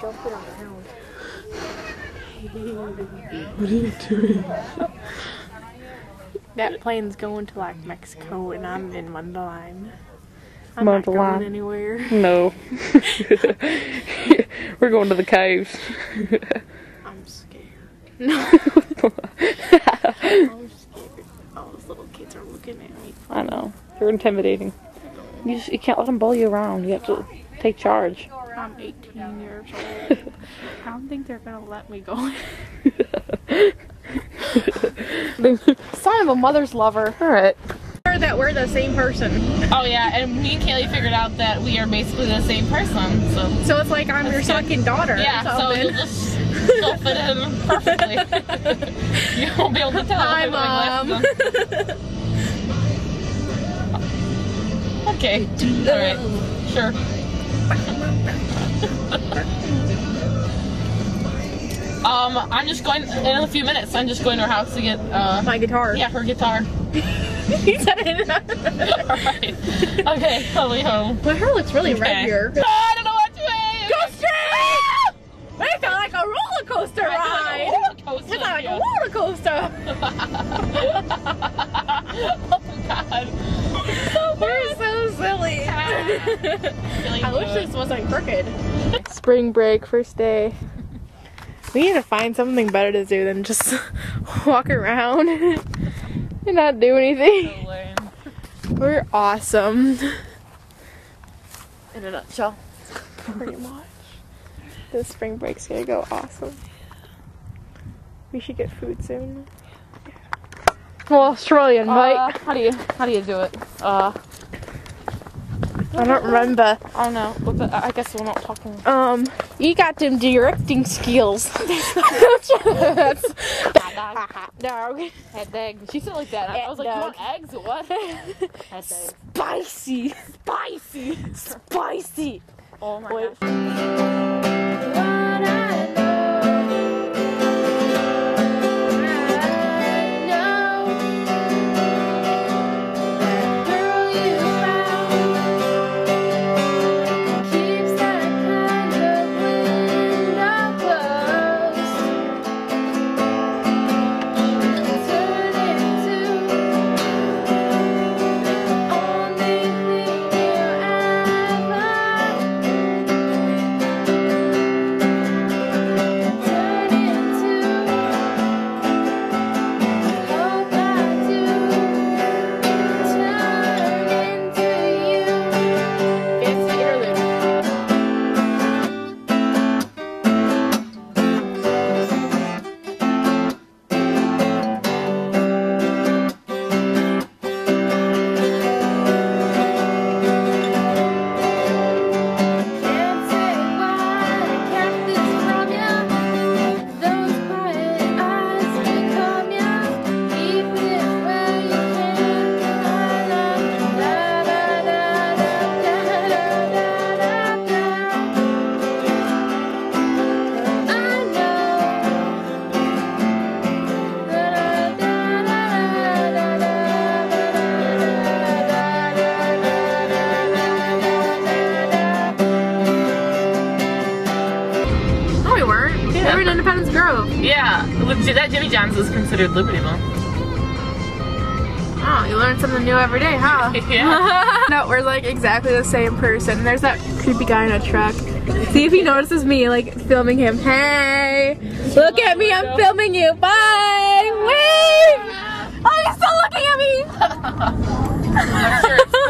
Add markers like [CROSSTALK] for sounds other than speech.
jumping around. What are you doing? That plane's going to like Mexico and I'm in Wonderland. I'm not going anywhere. No. [LAUGHS] [LAUGHS] We're going to the caves. I'm scared. No. I'm scared. All those little kids are looking at me. I know. They're intimidating. You, just, you can't let them bully you around. You have to take charge. I'm 18 years old. [LAUGHS] I don't think they're gonna let me go. [LAUGHS] Son of a mother's lover. Alright. That we're the same person. Oh yeah, and me and Cayleigh figured out that we are basically the same person. So So it's like I'm your second daughter. yeah, so something. you'll just still fit in perfectly. you won't be able to tell. Hi, if I put my Mom. [LAUGHS] okay. All right. Sure. Um, I'm just going in a few minutes. I'm just going to her house to get uh, My guitar. yeah, her guitar. he said it. All right. Okay, I'll be home. My hair looks really Okay. red here. Oh, I don't know what to say. Go straight! It's like a roller coaster ride. like a roller coaster It's like a roller coaster. [LAUGHS] oh God. [LAUGHS] You're so silly. Really [LAUGHS] I wish this wasn't crooked. Spring break, first day. We need to find something better to do than just [LAUGHS] walk around [LAUGHS] and not do anything. So. We're awesome. In a nutshell. Pretty much. This spring break's gonna go awesome. We should get food soon. Well, Australian, Uh, right? how do you how do you do it? Uh, I don't remember. I don't know. But the, I guess we're not talking. Um, you got them directing skills. [LAUGHS] That's [LAUGHS] dog. Head egg. She said like that. I, I was like, you want eggs? What? [LAUGHS] Head. Spicy, spicy, spicy. Oh my Wait. gosh. In Independence Grove. Yeah, that Jimmy John's is considered Libertyville. Oh, you learn something new every day, huh? [LAUGHS] Yeah. [LAUGHS] no, we're like exactly the same person. There's that creepy guy in a truck. See if he notices me, like filming him. Hey, look at me, I'm filming you. Bye. Wave. Oh, he's still looking at me. [LAUGHS]